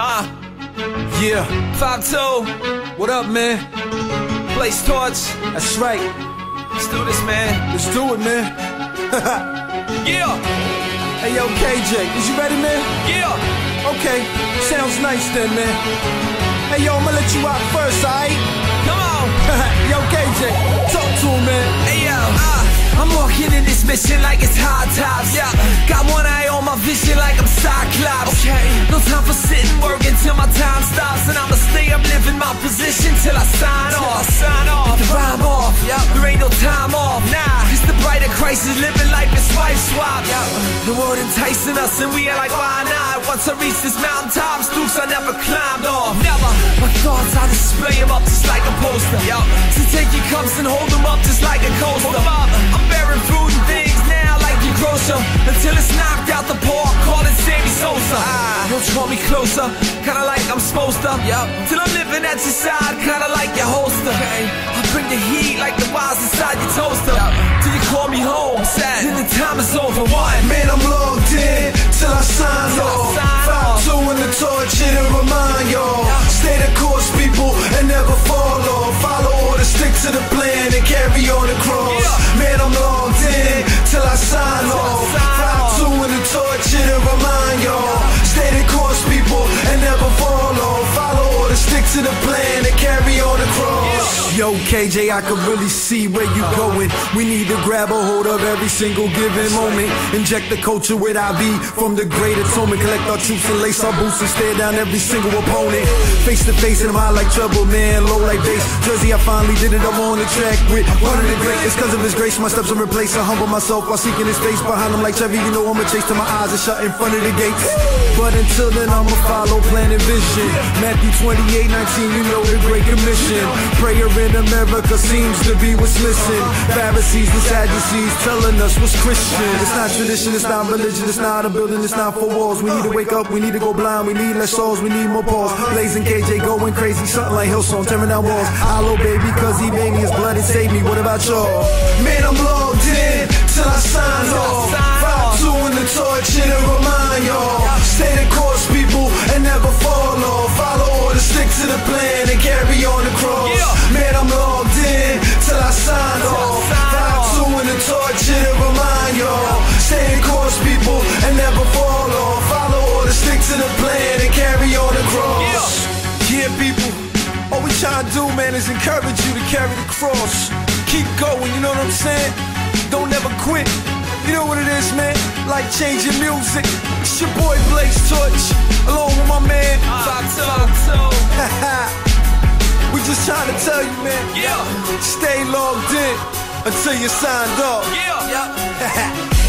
Uh, yeah. 5-2. What up, man? Blaze Torch. That's right. Let's do this, man. Let's do it, man. Yeah. hey, yo, KJ, is you ready, man? Yeah. Okay, sounds nice then, man. Hey, yo, I'ma let you out first, alright? Come on. yo, KJ, talk to him, man. Hey, yo. Uh, I'm walking in this mission like it's hard tops. Yeah. Got one eye on my vision like I'm Cyclops. Crisis, living life is wife swap. The world enticing us and we ain't like, why not? Once I reach this mountain top, Stooks I never climbed off. Never. My thoughts, I display them up just like a poster. Yep. So take your cups and hold them up just like a coaster. I'm bearing fruit and things now like your grocer. Until it's knocked out the park, call it Sammy Sosa. Ah, don't draw me closer, kinda like I'm supposed to. Yep. Till I'm living at your side, kinda like sad. Then the time is over. What? Man, I'm logged in till I sign Till I off. sign Five off. two in the torch, it'll remind y'all. Stay the course, people, and never fall off. Follow orders, stick to the plan, and carry on the cross. Yeah. Man, I'm logged in till I sign Till I off. sign Five off. two in the torch, it'll remind y'all. Stay the course, people, and never fall off. Follow orders, stick to the plan, Yo, KJ, I could really see where you going. We need to grab a hold of every single given moment. Inject the culture with IV from the great atonement. Collect our troops and lace our boots and stare down every single opponent. Face to face, and I'm high like trouble, man. Low like bass. Jersey, I finally did it. I'm on the track with one of the greatest. Cause of his grace, my steps are replaced. I humble myself while seeking his face behind him like Chevy. You know I'ma chase till my eyes are shut in front of the gates. But until then, I'ma follow plan and vision. Matthew 28, 19, you know the Great Commission. Prayer in America seems to be what's missing. Pharisees and Sadducees telling us what's Christian. It's not tradition, it's not religion, it's not a building, it's not for walls. We need to wake up, we need to go blind, we need less souls, we need more pause. Blazing KJ going crazy, something like Hillsong, tearing down walls. I'll because he made me his blood and saved me. What about y'all? Man, I'm logged in do, man, is encourage you to carry the cross. Keep going, you know what I'm saying? Don't ever quit. You know what it is, man? Like changing music. It's your boy Blaze Torch, along with my man. Two. we just trying to tell you, man. Yeah. Stay logged in until you're signed off. Yeah. Yeah.